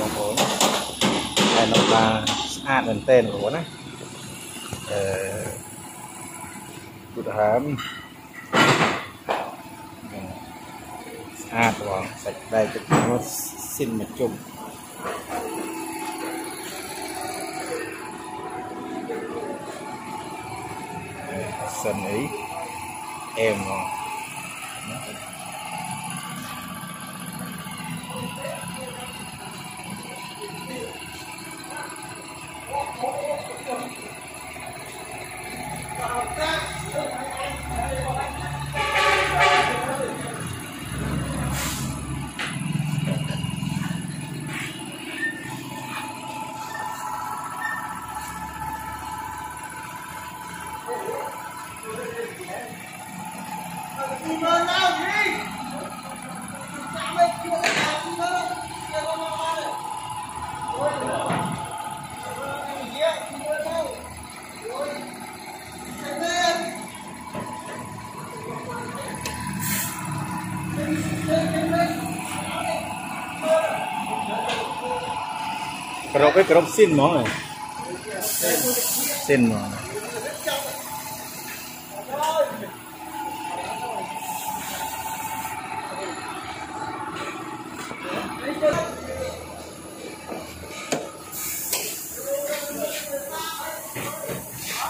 បងប្អូនតែនៅថាស្អាតមែនទែនបងប្អូនណាអឺឧទាហរណ៍ស្អាតបងសាច់ដែកទឹកនោះស៊ីនមកជុំសិនអីអែមបង គ្រប់ឯគ្រប់ស៊ីនហ្មង Kerok cái kerok xin mỏ này. Xin mỏ.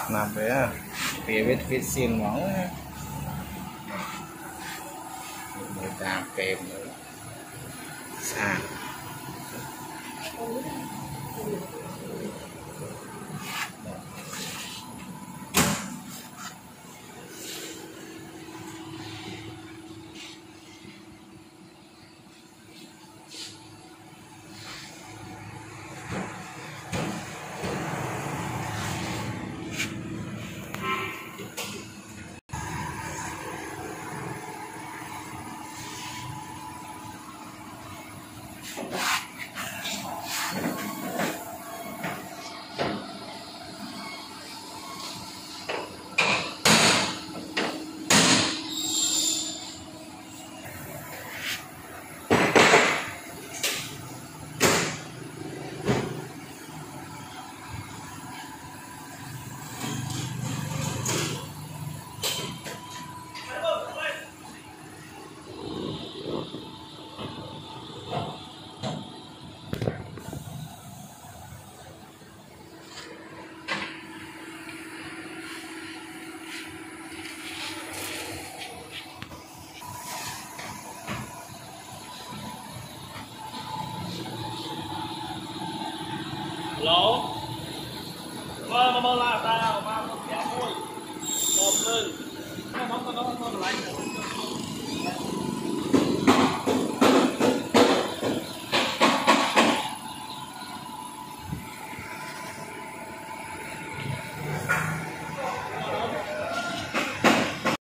Nằm bé à. biết vết xin mỏ. người ta kèm nữa. Sàng. មគេ ឡូមើលមើលឡាតាមកមកផ្ទះមួយមកភ្លើងមកមកទៅដល់កន្លែង